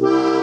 Thank